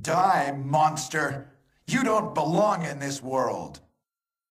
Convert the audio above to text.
Die, monster! You don't belong in this world!